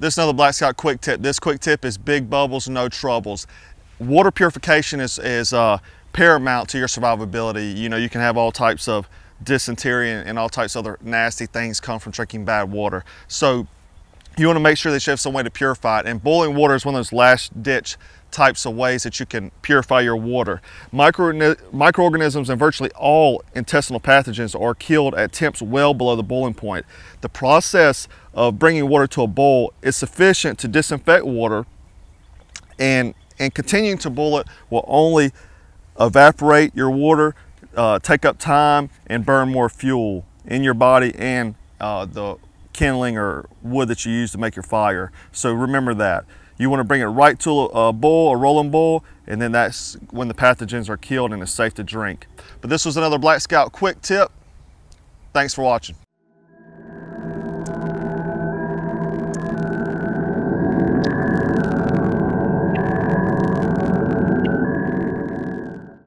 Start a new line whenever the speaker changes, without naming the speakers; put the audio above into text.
This is another Black Scout quick tip. This quick tip is big bubbles, no troubles. Water purification is, is uh, paramount to your survivability. You know, you can have all types of dysentery and, and all types of other nasty things come from drinking bad water. So you want to make sure that you have some way to purify it. And boiling water is one of those last ditch types of ways that you can purify your water. Micro, microorganisms and virtually all intestinal pathogens are killed at temps well below the boiling point. The process of bringing water to a boil is sufficient to disinfect water and, and continuing to boil it will only evaporate your water, uh, take up time and burn more fuel in your body and uh, the kindling or wood that you use to make your fire. So remember that. You want to bring it right to a boil, a rolling boil, and then that's when the pathogens are killed and it's safe to drink. But this was another Black Scout quick tip. Thanks for watching.